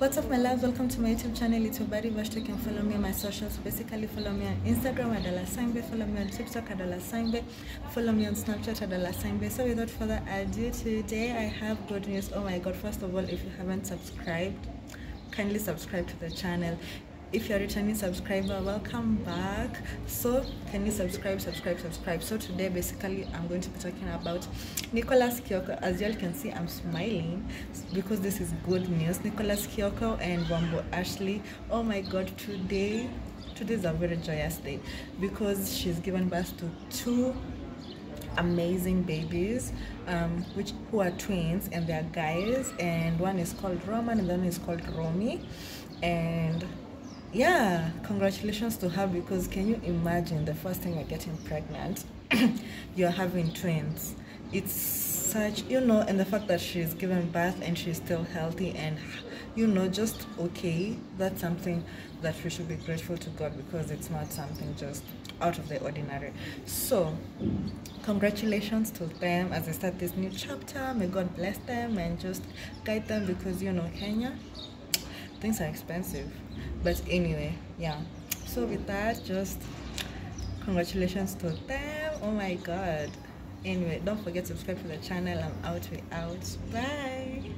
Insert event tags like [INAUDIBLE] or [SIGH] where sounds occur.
What's up, my loves? Welcome to my YouTube channel. It's body Vash. You can follow me on my socials. Basically, follow me on Instagram at Dalasaingbe, follow me on TikTok at Dalasaingbe, follow me on Snapchat at Dalasaingbe. So, without further ado, today I have good news. Oh my god, first of all, if you haven't subscribed, kindly subscribe to the channel if you're a returning subscriber welcome back. So can you subscribe subscribe subscribe? So today basically i'm going to be talking about nicholas kioko as you all can see i'm smiling because this is good news. Nicholas kioko and wambo ashley. Oh my god today today is a very joyous day because she's given birth to two amazing babies um, which who are twins and they're guys. And one is called roman and then is called romy. And yeah congratulations to her because can you imagine the first time you're getting pregnant [CLEARS THROAT] you're having twins? It's such you know and the fact that she's given birth and she's still healthy and you know just okay that's something that we should be grateful to god because it's not something just out of the ordinary. So congratulations to them as they start this new chapter. May god bless them and just guide them because you know kenya things are expensive. But anyway yeah. So with that just congratulations to them. Oh my god. Anyway don't forget to subscribe to the channel. I'm out we out. Bye